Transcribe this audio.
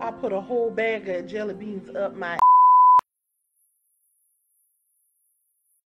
I put a whole bag of jelly beans up my